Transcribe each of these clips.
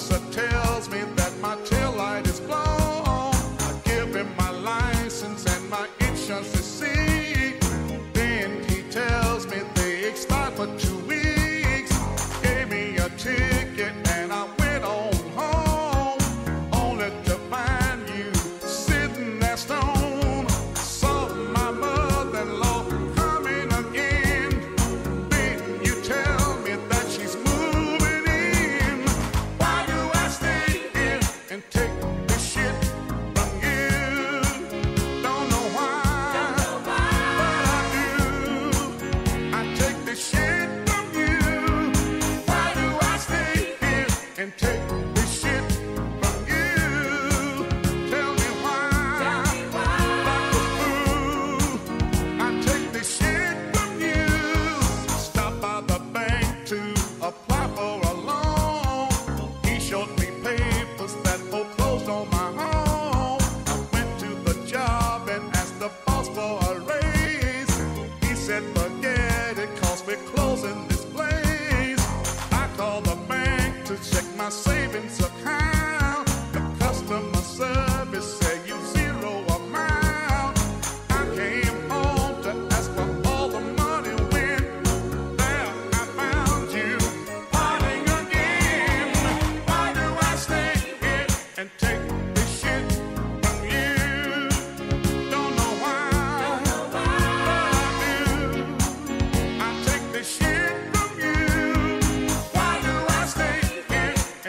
September. a. and take the shit from you. Tell me why. Why. I shit from you. Stop by the bank to apply for a loan. He showed me papers that foreclosed on my home. I went to the job and asked the boss for a raise. He said, forget it, cause we're closing this place my savings account.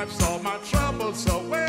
all my troubles away.